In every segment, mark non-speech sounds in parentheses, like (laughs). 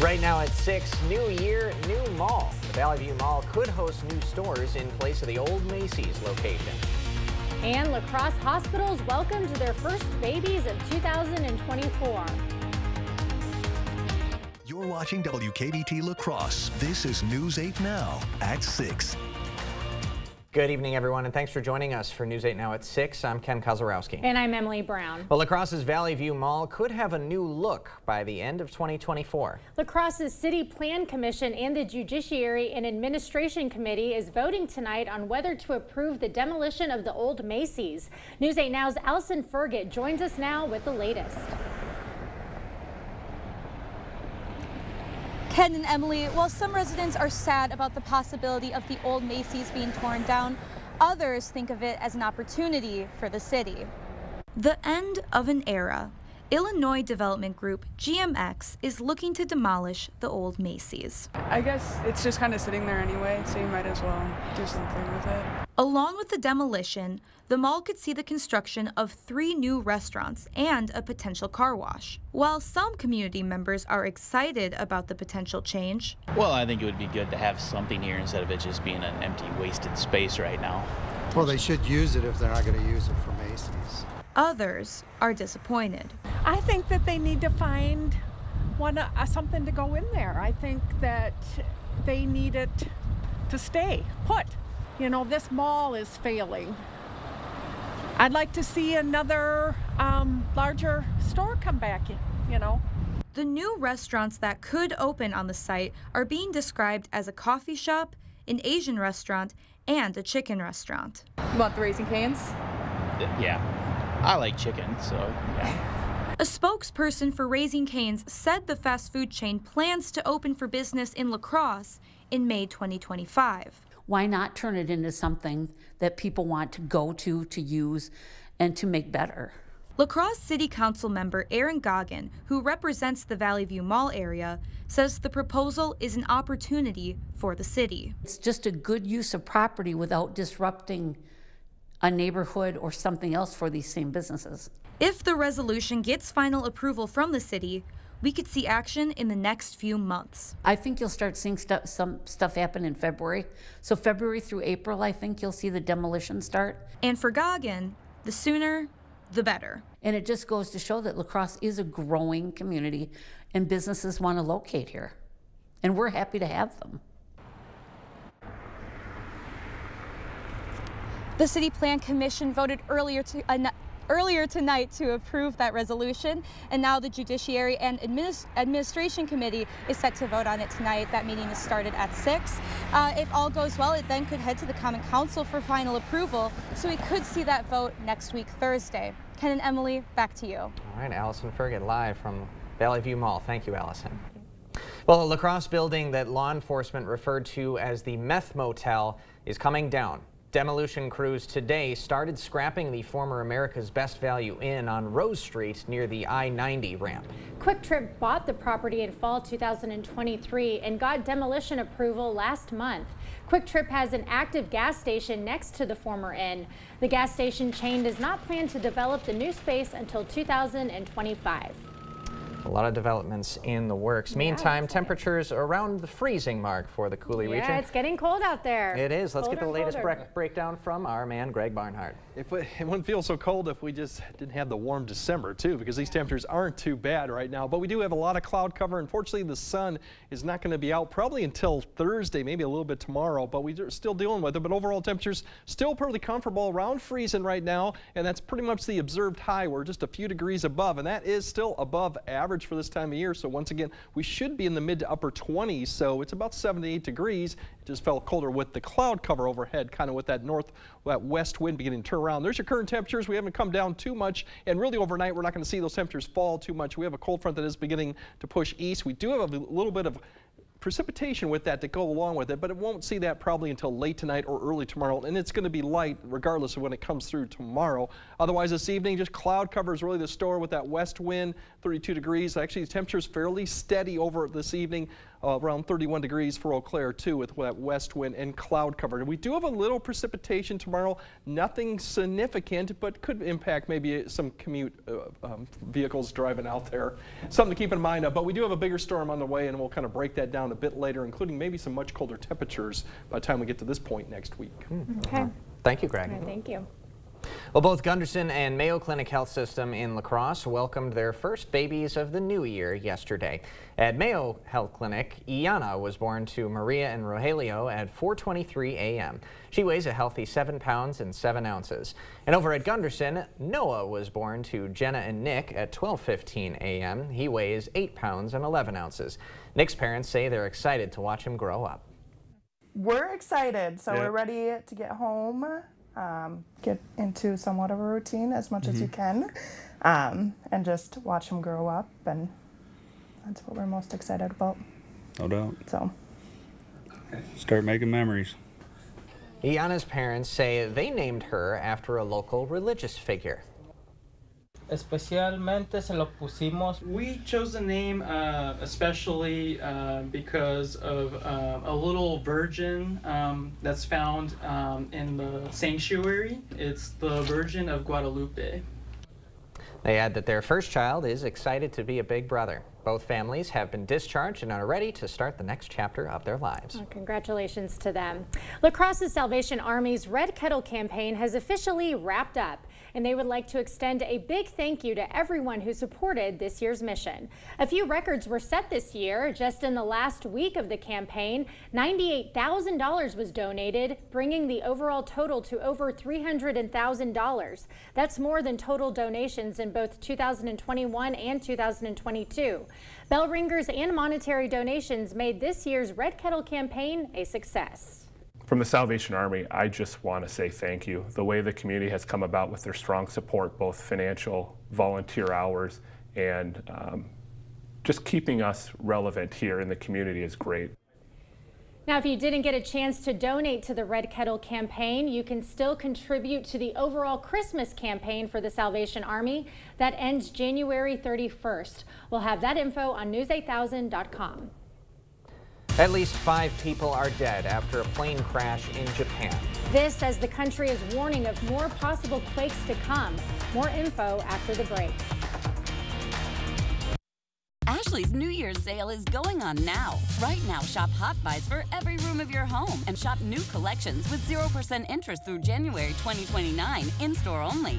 Right now at 6, new year, new mall. The Valley View Mall could host new stores in place of the old Macy's location. And La Crosse hospitals welcomed their first babies of 2024. You're watching WKBT La Crosse. This is News 8 Now at 6. Good evening, everyone, and thanks for joining us for News 8 Now at 6. I'm Ken Kozarowski. And I'm Emily Brown. Well, La Crosse's Valley View Mall could have a new look by the end of 2024. La Crosse's City Plan Commission and the Judiciary and Administration Committee is voting tonight on whether to approve the demolition of the old Macy's. News 8 Now's Allison Ferget joins us now with the latest. Ken and Emily, while some residents are sad about the possibility of the old Macy's being torn down, others think of it as an opportunity for the city. The end of an era. Illinois development group GMX is looking to demolish the old Macy's. I guess it's just kind of sitting there anyway, so you might as well do something with it. Along with the demolition, the mall could see the construction of three new restaurants and a potential car wash. While some community members are excited about the potential change, Well, I think it would be good to have something here instead of it just being an empty, wasted space right now. Well, they should use it if they're not going to use it for Macy's. Others are disappointed. I think that they need to find one uh, something to go in there. I think that they need it to stay put. You know, this mall is failing. I'd like to see another um, larger store come back. You know. The new restaurants that could open on the site are being described as a coffee shop, an Asian restaurant, and a chicken restaurant. You want the Raising Canes? Yeah. I like chicken, so yeah. A spokesperson for Raising Canes said the fast food chain plans to open for business in La Crosse in May 2025. Why not turn it into something that people want to go to, to use, and to make better? La Crosse City Council member Aaron Goggin, who represents the Valley View Mall area, says the proposal is an opportunity for the city. It's just a good use of property without disrupting a neighborhood or something else for these same businesses. If the resolution gets final approval from the city, we could see action in the next few months. I think you'll start seeing stuff, some stuff happen in February. So February through April, I think you'll see the demolition start. And for Goggin, the sooner, the better. And it just goes to show that La Crosse is a growing community and businesses want to locate here. And we're happy to have them. The City Plan Commission voted earlier to uh, earlier tonight to approve that resolution, and now the Judiciary and Administ Administration Committee is set to vote on it tonight. That meeting is started at 6. Uh, if all goes well, it then could head to the Common Council for final approval, so we could see that vote next week, Thursday. Ken and Emily, back to you. All right, Allison Ferget live from Valley View Mall. Thank you, Allison. Well, a La Crosse building that law enforcement referred to as the Meth Motel is coming down. Demolition crews today started scrapping the former America's Best Value Inn on Rose Street near the I-90 ramp. Kwik Trip bought the property in fall 2023 and got demolition approval last month. Kwik Trip has an active gas station next to the former inn. The gas station chain does not plan to develop the new space until 2025. A lot of developments in the works. Meantime, temperatures around the freezing mark for the Coulee yeah, region. it's getting cold out there. It is. Let's get the latest colder. break breakdown from our man, Greg Barnhart. If we, it wouldn't feel so cold if we just didn't have the warm December too, because these temperatures aren't too bad right now. But we do have a lot of cloud cover. Unfortunately, the sun is not going to be out probably until Thursday, maybe a little bit tomorrow. But we're still dealing with it. But overall temperatures still pretty comfortable, around freezing right now, and that's pretty much the observed high. We're just a few degrees above, and that is still above average for this time of year. So once again, we should be in the mid to upper 20s. So it's about 78 degrees. It just felt colder with the cloud cover overhead, kind of with that north, that west wind beginning to turn around. There's your current temperatures. We haven't come down too much, and really overnight, we're not going to see those temperatures fall too much. We have a cold front that is beginning to push east. We do have a little bit of precipitation with that to go along with it, but it won't see that probably until late tonight or early tomorrow, and it's going to be light regardless of when it comes through tomorrow. Otherwise, this evening, just cloud cover is really the story with that west wind, 32 degrees. Actually, the temperature is fairly steady over this evening uh, around 31 degrees for Eau Claire too with that west wind and cloud cover. We do have a little precipitation tomorrow, nothing significant, but could impact maybe some commute uh, um, vehicles driving out there. Something to keep in mind of, but we do have a bigger storm on the way and we'll kind of break that down a bit later, including maybe some much colder temperatures by the time we get to this point next week. Hmm. Okay. Thank you, Greg. Right, thank you. Well, both Gundersen and Mayo Clinic Health System in La Crosse welcomed their first babies of the new year yesterday. At Mayo Health Clinic, Iana was born to Maria and Rogelio at 4.23 a.m. She weighs a healthy 7 pounds and 7 ounces. And over at Gundersen, Noah was born to Jenna and Nick at 12.15 a.m. He weighs 8 pounds and 11 ounces. Nick's parents say they're excited to watch him grow up. We're excited, so we're ready to get home um, get into somewhat of a routine as much mm-hmm. as you can, um, and just watch him grow up. And that's what we're most excited about. No doubt. So, start making memories. Iana's parents say they named her after a local religious figure. Especialmente se lo pusimos. We chose the name uh, especially uh, because of uh, a little virgin um, that's found um, in the sanctuary. It's the Virgin of Guadalupe. They add that their first child is excited to be a big brother. Both families have been discharged and are ready to start the next chapter of their lives. Well, congratulations to them. La Crosse's Salvation Army's Red Kettle campaign has officially wrapped up and they would like to extend a big thank you to everyone who supported this year's mission. A few records were set this year. Just in the last week of the campaign, $98,000 was donated, bringing the overall total to over $300,000. That's more than total donations in both 2021 and 2022. Bell ringers and monetary donations made this year's Red Kettle campaign a success. From the Salvation Army, I just want to say thank you. The way the community has come about with their strong support, both financial, volunteer hours, and um, just keeping us relevant here in the community is great. Now, if you didn't get a chance to donate to the Red Kettle campaign, you can still contribute to the overall Christmas campaign for the Salvation Army that ends January 31st. We'll have that info on news8000.com. At least five people are dead after a plane crash in Japan. This as the country is warning of more possible quakes to come. More info after the break. Ashley's New Year's sale is going on now. Right now, shop Hot Buys for every room of your home and shop new collections with 0% interest through January 2029 in store only.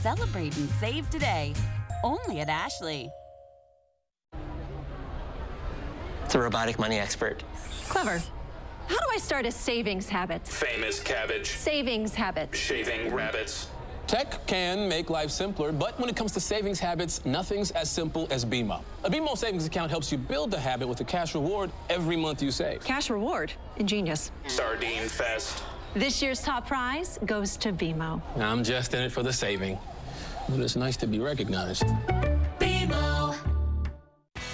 Celebrate and save today. Only at Ashley. It's a robotic money expert. Clever. How do I start a savings habit? Famous cabbage. Savings habit. Shaving rabbits. Tech can make life simpler, but when it comes to savings habits, nothing's as simple as BMO. A BMO savings account helps you build the habit with a cash reward every month you save. Cash reward? Ingenious. Sardine Fest. This year's top prize goes to BMO. I'm just in it for the saving, but it's nice to be recognized.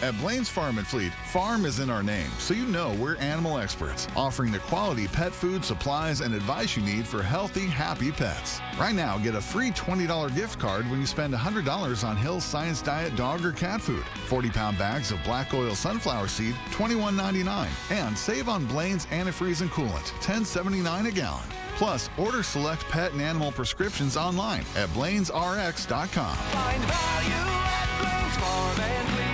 At Blain's Farm and Fleet, farm is in our name, so you know we're animal experts, offering the quality pet food, supplies, and advice you need for healthy, happy pets. Right now, get a free $20 gift card when you spend $100 on Hill's Science Diet dog or cat food. 40 pound bags of black oil sunflower seed, $21.99. And save on Blain's antifreeze and coolant, $10.79 a gallon. Plus, order select pet and animal prescriptions online at blainesrx.com. Find value at Blain's Farm and Fleet.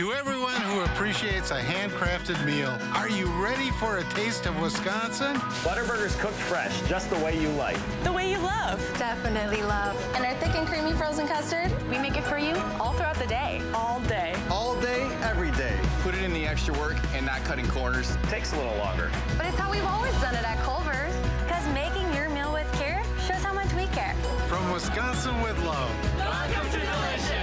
To everyone who appreciates a handcrafted meal, are you ready for a taste of Wisconsin? Butterburgers cooked fresh, just the way you like. The way you love. Definitely love. And our thick and creamy frozen custard, we make it for you all throughout the day. All day. All day, every day. Put it in the extra work and not cutting corners. Takes a little longer. But it's how we've always done it at Culver's. Because making your meal with care shows how much we care. From Wisconsin with love. Welcome to Delicious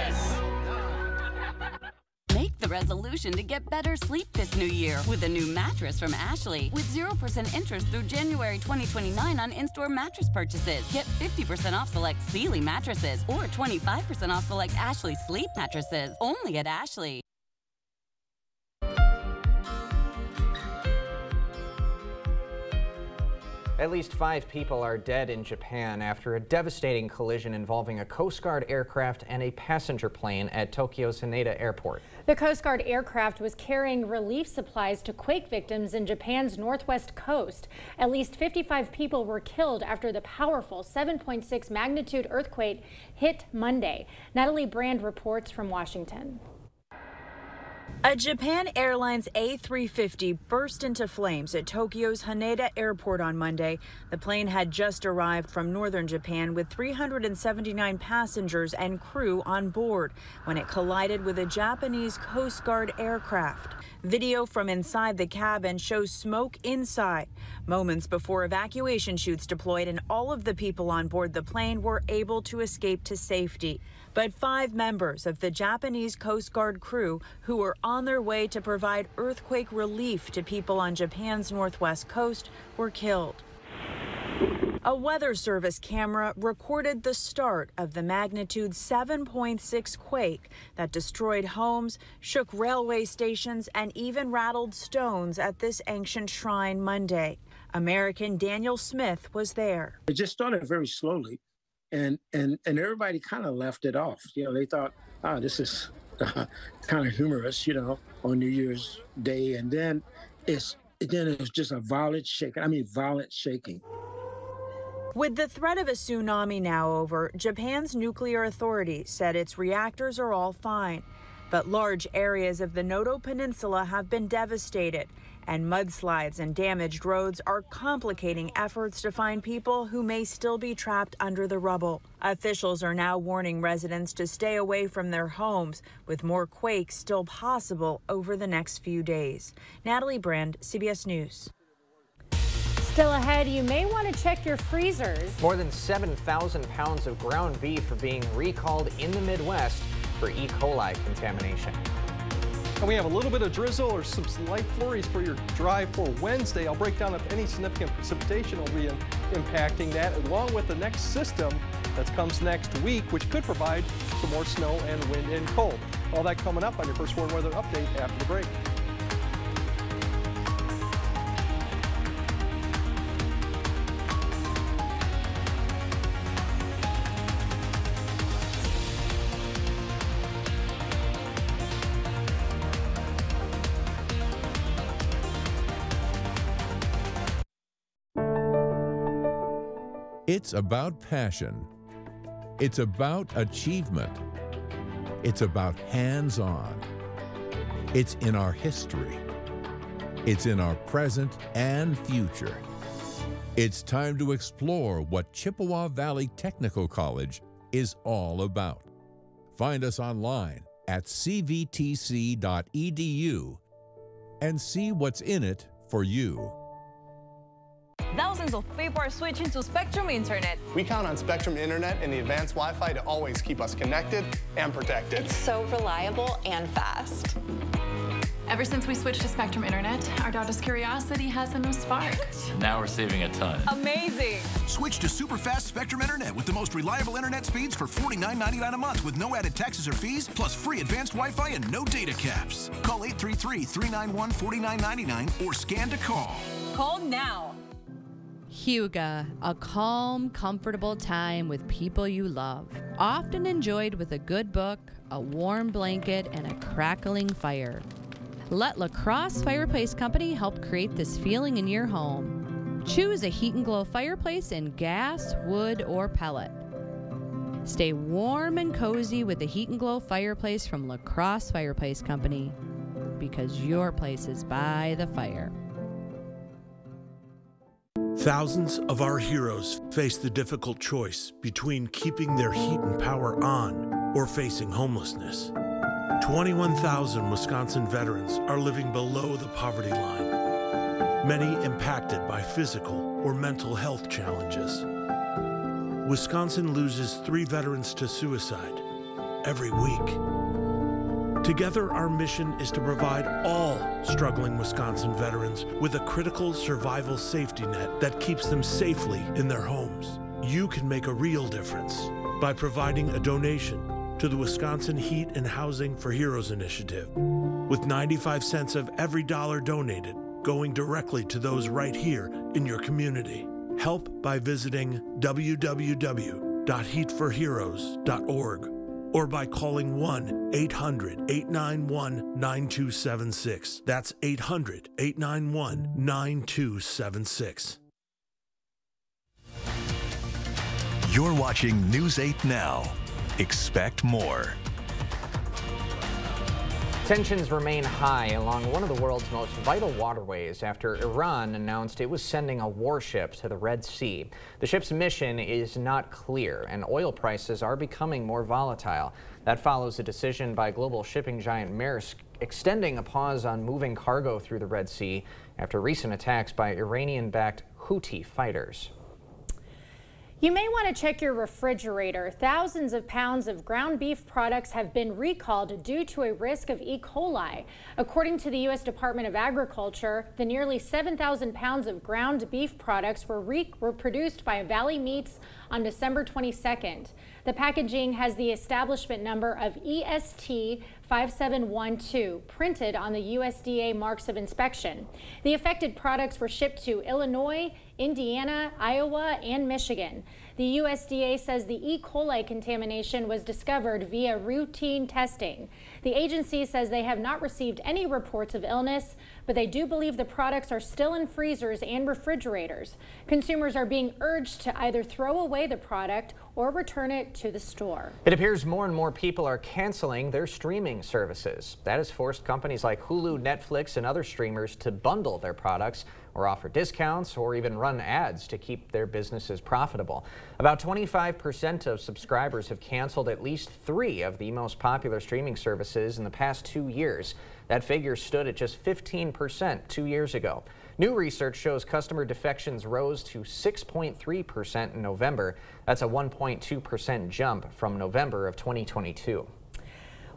the resolution to get better sleep this new year with a new mattress from Ashley with 0% interest through January 2029 on in-store mattress purchases. Get 50% off select Sealy mattresses or 25% off select Ashley sleep mattresses only at Ashley. At least five people are dead in Japan after a devastating collision involving a Coast Guard aircraft and a passenger plane at Tokyo's Haneda Airport. The Coast Guard aircraft was carrying relief supplies to quake victims in Japan's northwest coast. At least 55 people were killed after the powerful 7.6 magnitude earthquake hit Monday. Natalie Brand reports from Washington. A Japan Airlines A350 burst into flames at Tokyo's Haneda Airport on Monday. The plane had just arrived from northern Japan with 379 passengers and crew on board when it collided with a Japanese Coast Guard aircraft. Video from inside the cabin shows smoke inside. Moments before evacuation chutes deployed and all of the people on board the plane were able to escape to safety. But five members of the Japanese Coast Guard crew who were on their way to provide earthquake relief to people on Japan's northwest coast were killed. A Weather Service camera recorded the start of the magnitude 7.6 quake that destroyed homes, shook railway stations, and even rattled stones at this ancient shrine Monday. American Daniel Smith was there. It just started very slowly, and and and everybody kind of left it off. You know, they thought, "Ah, this is uh, (laughs) kind of humorous," you know, on New Year's Day, and then it's then it's just a violent shaking. I mean, violent shaking. With the threat of a tsunami now over, Japan's nuclear authority said its reactors are all fine. But large areas of the Noto Peninsula have been devastated, and mudslides and damaged roads are complicating efforts to find people who may still be trapped under the rubble. Officials are now warning residents to stay away from their homes, with more quakes still possible over the next few days. Natalie Brand, CBS News. Still ahead, you may want to check your freezers. More than 7,000 pounds of ground beef are being recalled in the Midwest for E. coli contamination. And we have a little bit of drizzle or some light flurries for your drive for Wednesday. I'll break down if any significant precipitation will be in, impacting that, along with the next system that comes next week, which could provide some more snow and wind and cold. All that coming up on your first Warm weather update after the break. It's about passion. It's about achievement. It's about hands on. It's in our history. It's in our present and future. It's time to explore what Chippewa Valley Technical College is all about. Find us online at cvtc.edu and see what's in it for you. Thousands of people are switching to Spectrum Internet. We count on Spectrum Internet and the advanced Wi-Fi to always keep us connected and protected. It's so reliable and fast. Ever since we switched to Spectrum Internet, our daughter's curiosity hasn't sparked. Now we're saving a ton. Amazing. Switch to super fast Spectrum Internet with the most reliable internet speeds for $49.99 a month with no added taxes or fees, plus free advanced Wi-Fi and no data caps. Call 833-391-4999 or scan to call. Call now. Hygge, a calm, comfortable time with people you love. Often enjoyed with a good book, a warm blanket, and a crackling fire. Let Lacrosse Fireplace Company help create this feeling in your home. Choose a heat and glow fireplace in gas, wood, or pellet. Stay warm and cozy with the heat and glow fireplace from Lacrosse Fireplace Company because your place is by the fire. Thousands of our heroes face the difficult choice between keeping their heat and power on or facing homelessness. 21,000 Wisconsin veterans are living below the poverty line, many impacted by physical or mental health challenges. Wisconsin loses three veterans to suicide every week. Together, our mission is to provide all struggling Wisconsin veterans with a critical survival safety net that keeps them safely in their homes. You can make a real difference by providing a donation to the Wisconsin Heat and Housing for Heroes initiative, with 95 cents of every dollar donated going directly to those right here in your community. Help by visiting www.heatforheroes.org or by calling 1 800 891 9276. That's 800 891 9276. You're watching News 8 Now. Expect more. Tensions remain high along one of the world's most vital waterways after Iran announced it was sending a warship to the Red Sea. The ship's mission is not clear, and oil prices are becoming more volatile. That follows a decision by global shipping giant Maersk extending a pause on moving cargo through the Red Sea after recent attacks by Iranian-backed Houthi fighters. You may want to check your refrigerator. Thousands of pounds of ground beef products have been recalled due to a risk of E. coli. According to the U.S. Department of Agriculture, the nearly 7,000 pounds of ground beef products were, were produced by Valley Meats on December 22nd. The packaging has the establishment number of EST 5712 printed on the USDA marks of inspection. The affected products were shipped to Illinois, Indiana, Iowa, and Michigan. The USDA says the E. coli contamination was discovered via routine testing. The agency says they have not received any reports of illness, but they do believe the products are still in freezers and refrigerators. Consumers are being urged to either throw away the product or return it to the store. It appears more and more people are canceling their streaming services. That has forced companies like Hulu, Netflix, and other streamers to bundle their products or offer discounts or even run ads to keep their businesses profitable. About 25% of subscribers have canceled at least three of the most popular streaming services in the past two years. That figure stood at just 15% two years ago. New research shows customer defections rose to 6.3% in November. That's a 1.2% jump from November of 2022.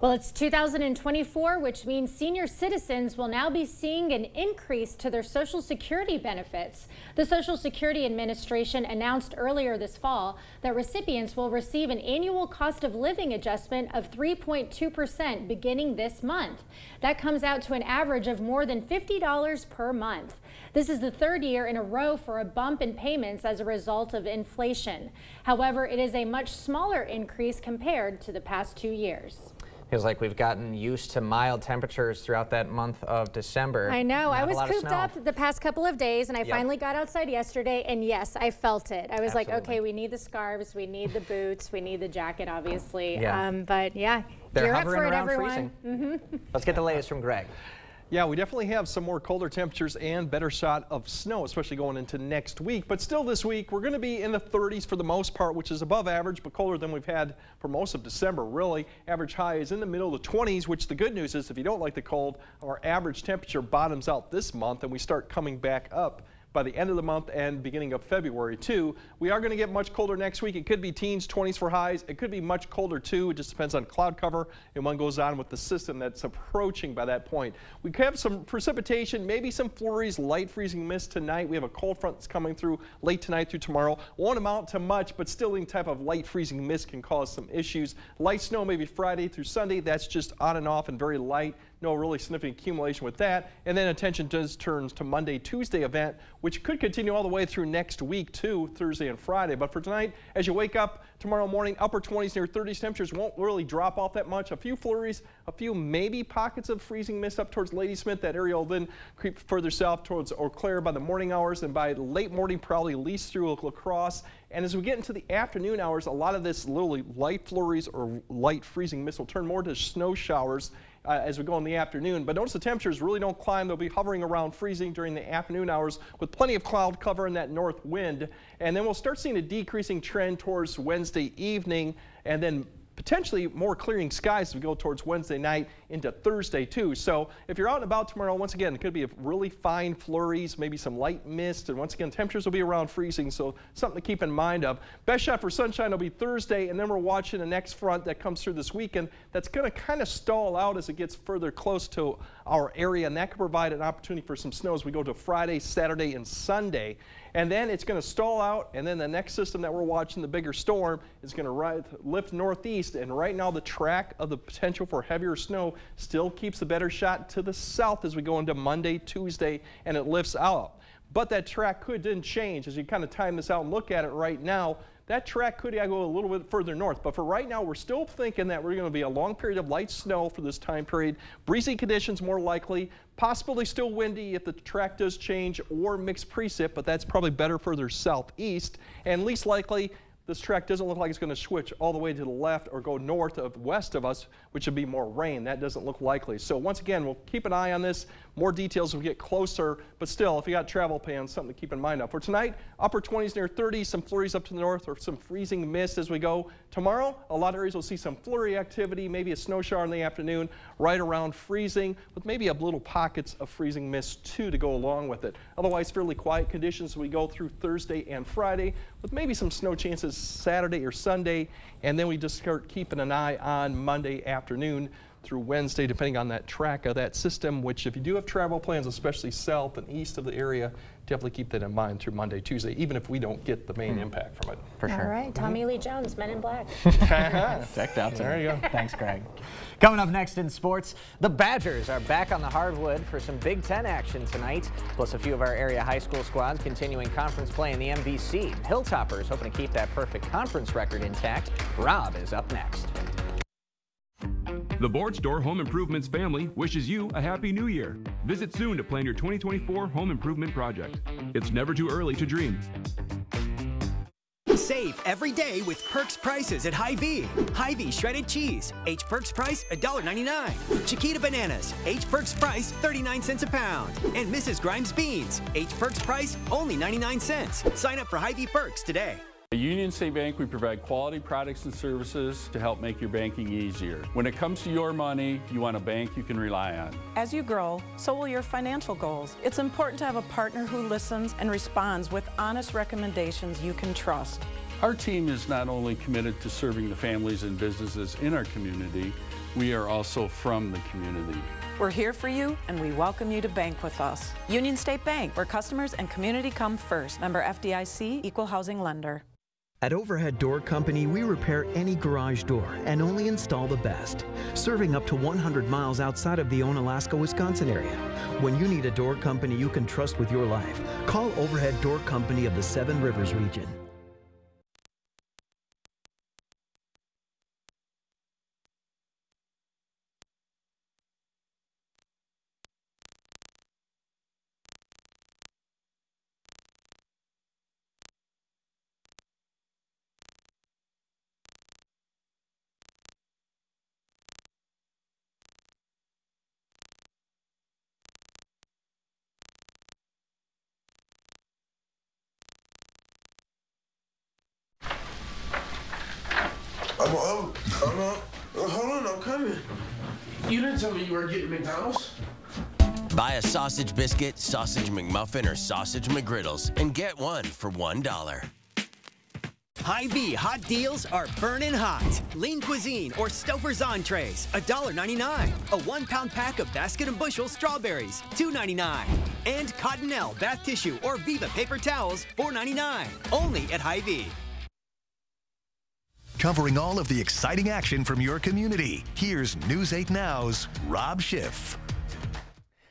Well, it's 2024, which means senior citizens will now be seeing an increase to their Social Security benefits. The Social Security Administration announced earlier this fall that recipients will receive an annual cost of living adjustment of 3.2% beginning this month. That comes out to an average of more than $50 per month. This is the third year in a row for a bump in payments as a result of inflation. However, it is a much smaller increase compared to the past two years. Feels like we've gotten used to mild temperatures throughout that month of December. I know. Not I was cooped up the past couple of days and I yep. finally got outside yesterday and yes, I felt it. I was Absolutely. like, okay, we need the scarves, we need the boots, we need the jacket, obviously. Yeah. Um, but yeah, They're you're up for it, everyone. Mm -hmm. Let's get the latest from Greg. Yeah, we definitely have some more colder temperatures and better shot of snow, especially going into next week. But still this week, we're going to be in the 30s for the most part, which is above average, but colder than we've had for most of December, really. Average high is in the middle of the 20s, which the good news is if you don't like the cold, our average temperature bottoms out this month and we start coming back up by the end of the month and beginning of February too. We are going to get much colder next week. It could be teens, 20s for highs. It could be much colder too. It just depends on cloud cover and what goes on with the system that's approaching by that point. We could have some precipitation, maybe some flurries, light freezing mist tonight. We have a cold front that's coming through late tonight through tomorrow. Won't amount to much, but still any type of light freezing mist can cause some issues. Light snow maybe Friday through Sunday. That's just on and off and very light no really significant accumulation with that. And then attention does turns to Monday, Tuesday event, which could continue all the way through next week too, Thursday and Friday. But for tonight, as you wake up tomorrow morning, upper 20s near 30s temperatures won't really drop off that much. A few flurries, a few maybe pockets of freezing mist up towards Ladysmith. That area will then creep further south towards Eau Claire by the morning hours and by late morning probably least through La Crosse. And as we get into the afternoon hours, a lot of this literally light flurries or light freezing mist will turn more to snow showers uh, as we go in the afternoon. But notice the temperatures really don't climb. They'll be hovering around freezing during the afternoon hours with plenty of cloud cover and that north wind. And then we'll start seeing a decreasing trend towards Wednesday evening and then potentially more clearing skies as we go towards Wednesday night into Thursday too. So if you're out and about tomorrow, once again, it could be a really fine flurries, maybe some light mist, and once again, temperatures will be around freezing, so something to keep in mind of. Best shot for sunshine will be Thursday, and then we're watching the next front that comes through this weekend that's going to kind of stall out as it gets further close to our area, and that could provide an opportunity for some snow as we go to Friday, Saturday, and Sunday. And then it's going to stall out, and then the next system that we're watching, the bigger storm, is going to lift northeast. And right now, the track of the potential for heavier snow still keeps a better shot to the south as we go into Monday, Tuesday, and it lifts out. but that track could then change as you kind of time this out and look at it right now. That track could go a little bit further north, but for right now, we're still thinking that we're going to be a long period of light snow for this time period. Breezy conditions more likely, possibly still windy if the track does change or mixed precip, but that's probably better further southeast. And least likely, this track doesn't look like it's going to switch all the way to the left or go north of west of us, which would be more rain. That doesn't look likely. So once again, we'll keep an eye on this. More details as we get closer, but still, if you got travel plans, something to keep in mind now. For tonight, upper 20s near 30, some flurries up to the north or some freezing mist as we go. Tomorrow, a lot of areas will see some flurry activity, maybe a snow shower in the afternoon, right around freezing, with maybe a little pockets of freezing mist too to go along with it. Otherwise, fairly quiet conditions as we go through Thursday and Friday, with maybe some snow chances Saturday or Sunday, and then we just start keeping an eye on Monday afternoon through Wednesday, depending on that track of that system, which if you do have travel plans, especially south and east of the area, definitely keep that in mind through Monday, Tuesday, even if we don't get the main mm. impact from it. For sure. All right, Tommy Lee Jones, Men in Black. (laughs) Checked out there. There you go. Thanks, Greg. Coming up next in sports, the Badgers are back on the hardwood for some Big Ten action tonight, plus a few of our area high school squads continuing conference play in the MVC. Hilltoppers hoping to keep that perfect conference record intact. Rob is up next. The Board Store Home Improvements family wishes you a happy new year. Visit soon to plan your 2024 home improvement project. It's never too early to dream. Save every day with Perks prices at Hy-Vee. Hy-Vee shredded cheese, H Perks price $1.99. Chiquita bananas, H Perks price 39 cents a pound. And Mrs. Grimes beans, H Perks price only 99 cents. Sign up for Hy-Vee Perks today. At Union State Bank, we provide quality products and services to help make your banking easier. When it comes to your money, you want a bank you can rely on. As you grow, so will your financial goals. It's important to have a partner who listens and responds with honest recommendations you can trust. Our team is not only committed to serving the families and businesses in our community, we are also from the community. We're here for you, and we welcome you to bank with us. Union State Bank, where customers and community come first. Member FDIC, Equal Housing Lender. At Overhead Door Company, we repair any garage door and only install the best, serving up to 100 miles outside of the Onalaska, Wisconsin area. When you need a door company you can trust with your life, call Overhead Door Company of the Seven Rivers region. I'm, I'm, I'm, hold on, I'm coming. You didn't tell me you were getting McDonald's. Buy a sausage biscuit, sausage McMuffin, or sausage McGriddles and get one for $1. Hy-Vee hot deals are burning hot. Lean cuisine or Stouffer's entrees, $1.99. A one pound pack of basket and bushel strawberries, $2.99. And Cottonelle bath tissue or Viva paper towels, $4.99. Only at Hy-Vee covering all of the exciting action from your community. Here's News 8 Now's Rob Schiff.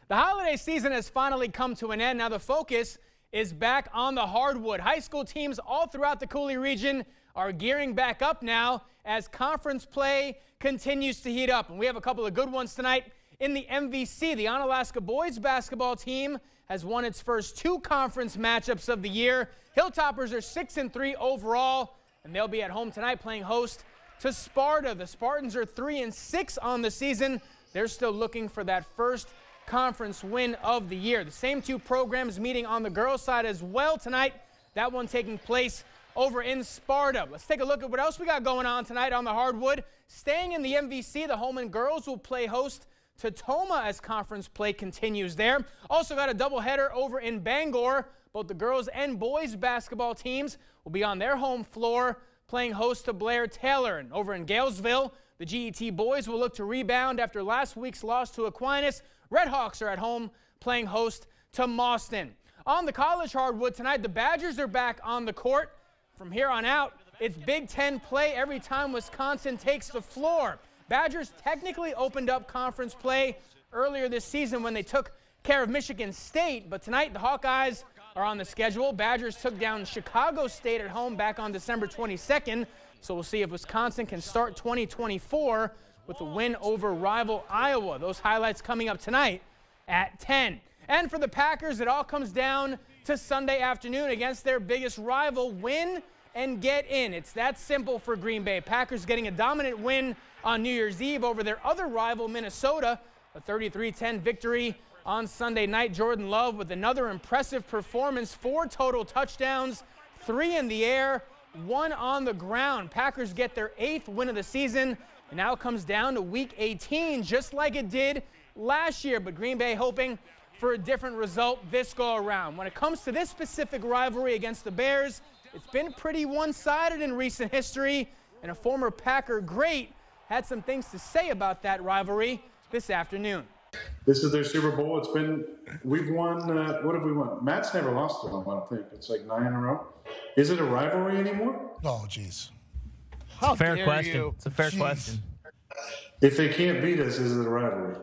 The holiday season has finally come to an end. Now the focus is back on the hardwood. High school teams all throughout the Coulee region are gearing back up now as conference play continues to heat up. And we have a couple of good ones tonight. In the MVC, the Onalaska boys basketball team has won its first two conference matchups of the year. Hilltoppers are 6 and 3 overall and they'll be at home tonight playing host to Sparta. The Spartans are 3 and 6 on the season. They're still looking for that first conference win of the year. The same two programs meeting on the girls' side as well tonight. That one taking place over in Sparta. Let's take a look at what else we got going on tonight on the hardwood. Staying in the MVC, the Holmen girls will play host to Tomah as conference play continues there. Also got a doubleheader over in Bangor. Both the girls and boys basketball teams will be on their home floor playing host to Blair Taylor. And over in Galesville, the GET boys will look to rebound after last week's loss to Aquinas. Redhawks are at home playing host to Mauston. On the college hardwood tonight, the Badgers are back on the court. From here on out, it's Big Ten play every time Wisconsin takes the floor. Badgers technically opened up conference play earlier this season when they took care of Michigan State, but tonight the Hawkeyes are on the schedule. Badgers took down Chicago State at home back on December 22nd, so we'll see if Wisconsin can start 2024 with a win over rival Iowa. Those highlights coming up tonight at 10. And for the Packers, it all comes down to Sunday afternoon against their biggest rival. Win and get in. It's that simple for Green Bay. Packers getting a dominant win on New Year's Eve over their other rival, Minnesota. A 33-10 victory on Sunday night. Jordan Love with another impressive performance. Four total touchdowns, three in the air, one on the ground. Packers get their eighth win of the season. And now it comes down to week 18, just like it did last year. But Green Bay hoping for a different result this go around. When it comes to this specific rivalry against the Bears, it's been pretty one-sided in recent history, and a former Packer great had some things to say about that rivalry this afternoon. This is their Super Bowl. It's been, we've won, uh, what have we won? Matt's never lost to them, I don't think. It's like nine in a row. Is it a rivalry anymore? Oh, jeez. How fair question. You? It's a fair Jeez. question. If they can't beat us, is it a rivalry?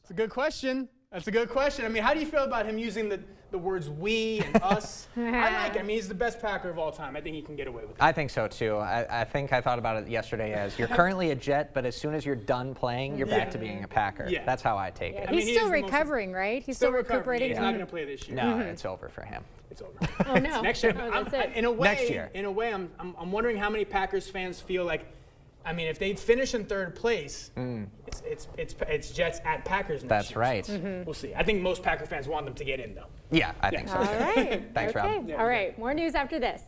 It's a good question. That's a good question. I mean, how do you feel about him using the, the words we and (laughs) us? I like it. I mean, he's the best Packer of all time. I think he can get away with it. I think so, too. I, I think I thought about it yesterday as you're currently a Jet, but as soon as you're done playing, you're yeah. back to being a Packer. Yeah. That's how I take yeah. it. I mean, he's still recovering, right? He's still, still recuperating. He's not going to play this year. No, mm -hmm. it's over for him. It's over. oh, no. next year. No, that's it. In a way, next year. In a way, I'm, I'm, I'm wondering how many Packers fans feel like I mean, if they finish in third place, mm. it's, it's, it's, it's Jets at Packers That's year. right. Mm -hmm. We'll see. I think most Packer fans want them to get in, though. Yeah, I yeah. think so. All right. (laughs) Thanks, okay. Rob. All right. More news after this.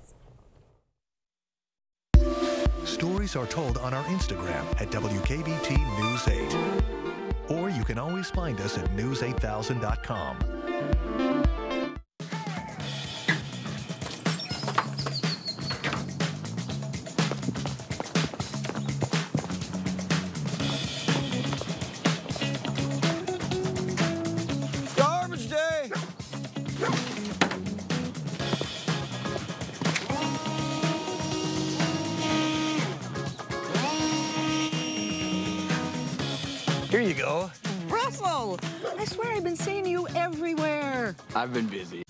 Stories are told on our Instagram at WKBT News 8. Or you can always find us at news8000.com. I've been busy.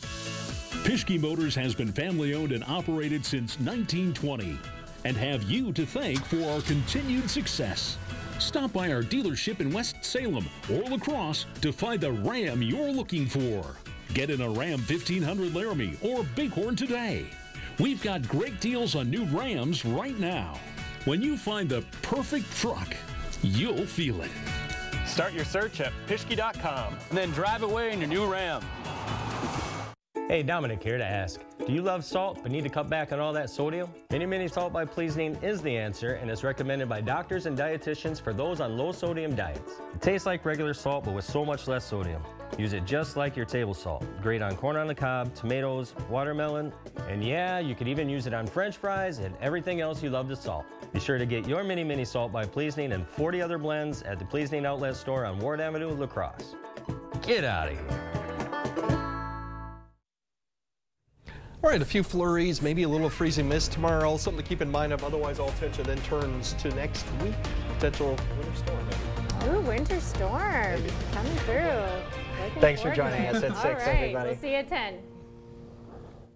Pischke Motors has been family owned and operated since 1920 and have you to thank for our continued success. Stop by our dealership in West Salem or La Crosse to find the Ram you're looking for. Get in a Ram 1500 Laramie or Bighorn today. We've got great deals on new Rams right now. When you find the perfect truck, you'll feel it. Start your search at Pischke.com and then drive away in your new Ram. Hey, Dominic here to ask, do you love salt but need to cut back on all that sodium? Mini Mini Salt by Pleasing is the answer and is recommended by doctors and dietitians for those on low sodium diets. It tastes like regular salt but with so much less sodium. Use it just like your table salt. Great on corn on the cob, tomatoes, watermelon, and yeah, you could even use it on french fries and everything else you love to salt. Be sure to get your Mini Mini Salt by Pleasing and 40 other blends at the Pleasing Outlet Store on Ward Avenue, La Crosse. Get out of here. All right, a few flurries, maybe a little freezing mist tomorrow. Something to keep in mind of. Otherwise, all attention then turns to next week. Potential winter storm. Maybe. Ooh, winter storm coming through. Looking Thanks for joining us at 6, All right, everybody. We'll see you at 10.